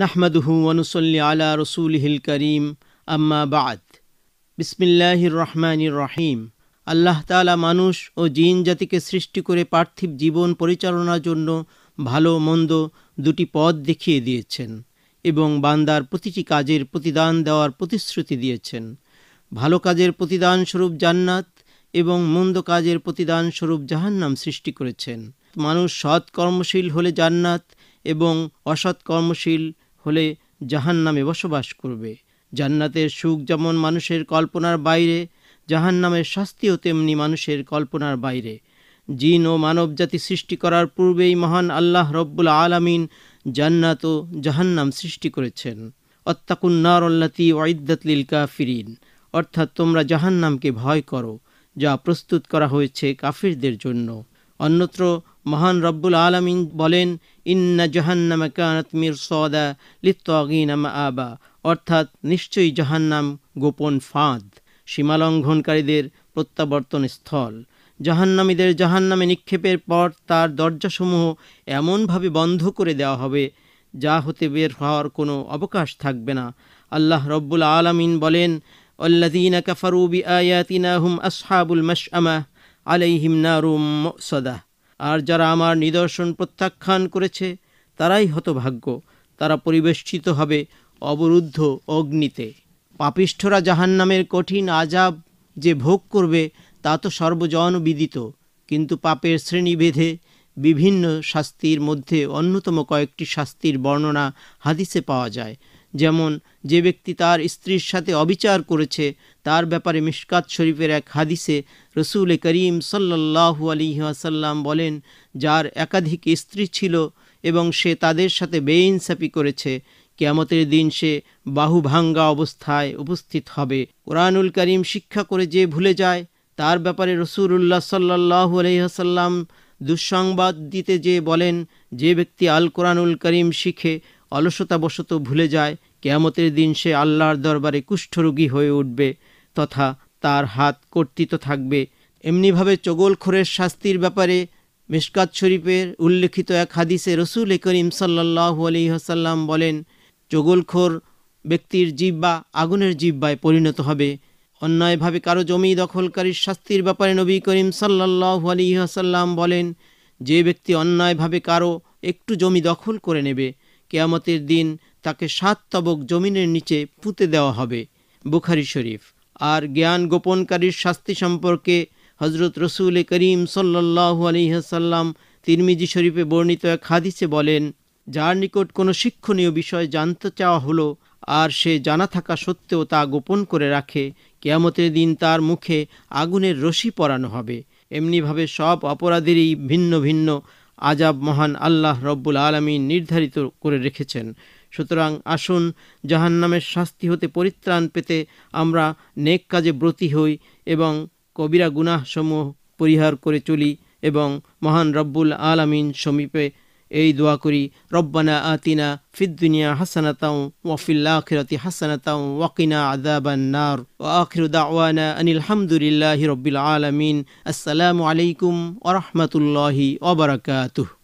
নাহমাদুহু ওয়ানুসল্লি আলা রসুলহিল করিম, আম্মা বাদ। বিসমিল্লাহির রহমানির রহিম। আল্লাহ তালা মানুষ ও জিন জাতিকে সৃষ্টি করে পার্থিব জীবন পরিচালনার জন্য ভালো মন্দ দুটি পথ দেখিয়ে দিয়েছেন এবং বান্দার প্রতিটি কাজের প্রতিদান দেওয়ার প্রতিশ্রুতি দিয়েছেন। ভালো কাজের প্রতিদান স্বরূপ জান্নাত এবং মন্দ কাজের প্রতিদান স্বরূপ জাহান্নাম সৃষ্টি করেছেন। মানুষ সৎ কর্মশীল হলে জান্নাত এবং অসৎ কর্মশীল হলে জাহান্নামে বসবাস করবে। জান্নাতের সুখ যেমন মানুষের কল্পনার বাইরে, জাহান্নামের শাস্তিও তেমনি মানুষের কল্পনার বাইরে। জিন ও মানবজাতি সৃষ্টি করার পূর্বেই মহান আল্লাহ রব্বুল আলামিন জান্নাত ও জাহান্নাম সৃষ্টি করেছেন। অত্তাকুন্নার অল্লাতি ওয়াইদ্দাতলিল কাফিরিন। অর্থাৎ তোমরা জাহান্নামকে ভয় করো, যা প্রস্তুত করা হয়েছে কাফিরদের জন্য। অন্যত্র মহান রব্বুল আলমিন বলেন, ইন্না জাহান্নামা কানাত মির সদা লিত্তাগিনাম আবা অর্থাৎ নিশ্চয়ই জাহান্নাম গোপন ফাঁদ, সীমালঙ্ঘনকারীদের প্রত্যাবর্তন স্থল। জাহান্নামীদের জাহান্নামে নিক্ষেপের পর তার দরজাসমূহ এমনভাবে বন্ধ করে দেওয়া হবে, যা হতে বের হওয়ার কোনো অবকাশ থাকবে না। আল্লাহ রব্বুল আলমিন বলেন অল্লাদিন কাফারু বি আয়াতিনা হুম আসহাবুল মশআমা আলাইহিম নারুম সদা আর যারা আমার নিদর্শন প্রত্যাখ্যান করেছে, তারাই হতভাগ্য। তারা পরিবেষ্টিত হবে অবরুদ্ধ অগ্নিতে। পাপিষ্ঠরা জাহান্নামের কঠিন আজাব যে ভোগ করবে, তা তো সর্বজন বিদিত। কিন্তু পাপের শ্রেণীভেদে বিভিন্ন শাস্তির মধ্যে অন্যতম কয়েকটি শাস্তির বর্ণনা হাদিসে পাওয়া যায়। যেমন, যে ব্যক্তি তার স্ত্রীর সাথে অবিচার করেছে, তার ব্যাপারে মিশকাত শরীফের এক হাদিসে রসুল করিম সাল্লাহু আলিহাসাল্লাম বলেন, যার একাধিক স্ত্রী ছিল এবং সে তাদের সাথে বেইনসাফি করেছে, কেয়ামতের দিন সে বাহুভাঙ্গা অবস্থায় উপস্থিত হবে। কোরআনুল করিম শিক্ষা করে যে ভুলে যায়, তার ব্যাপারে রসুল্লাহ সাল্লাহু আলহিহাসাল্লাম দুঃসংবাদ দিতে যে বলেন, যে ব্যক্তি আল কোরআনুল করিম শিখে অলসতাবশত ভুলে যায় কেয়ামতের দিন সে আল্লাহর দরবারে কুষ্ঠরোগী হয়ে উঠবে, তথা তার হাত কর্তৃত থাকবে। এমনিভাবে চগলখোরের শাস্তির ব্যাপারে মিসকাত শরীফের উল্লেখিত এক হাদিসে রসুল করিম সাল্লাহু আলহিহাসাল্লাম বলেন, চগলখোর ব্যক্তির জিব্বা আগুনের জিব্বায় পরিণত হবে। অন্যায়ভাবে কারও জমি দখলকারীর শাস্তির ব্যাপারে নবী করিম সাল্লাহু আলিহাসাল্লাম বলেন, যে ব্যক্তি অন্যায়ভাবে কারও একটু জমি দখল করে নেবে, কেয়ামতের দিন তাকে সাত তবক জমিনের নিচে পুঁতে দেওয়া হবে, বুখারি শরীফ। আর জ্ঞান গোপনকারীর শাস্তি সম্পর্কে হজরত রসুল করিম সাল্লাহু আলিহাসাল্লাম তিরমিজি শরীফে বর্ণিত এক হাদিসে বলেন, যার নিকট কোনো শিক্ষণীয় বিষয় জানতে চাওয়া হলো আর সে জানা থাকা সত্ত্বেও তা গোপন করে রাখে, কেয়ামতের দিন তার মুখে আগুনের রশি পরানো হবে। এমনিভাবে সব অপরাধেরই ভিন্ন ভিন্ন আজাব মহান আল্লাহ রব্বুল আলমিন নির্ধারিত করে রেখেছেন। সুতরাং আসুন জাহান্নামের শাস্তি হতে পরিত্রাণ পেতে আমরা নেক কাজে ব্রতী হই এবং কবিরা গুনাহসমূহ পরিহার করে চলি এবং মহান রব্বুল আলমিন সমীপে এই দোয়া করি, রব্বানা আতিনা ফিদ্দুনিয়া হাসানাতাও ওয়াফিল আখিরাতি হাসানাতাও ওয়াকিনা আদাবান নার। ও আখিরু দাওয়ানা আনিল হামদুলিল্লাহি রব্বিল আলামিন। আসসালামু আলাইকুম ওয়া রাহমাতুল্লাহি ওয়া বারাকাতুহু।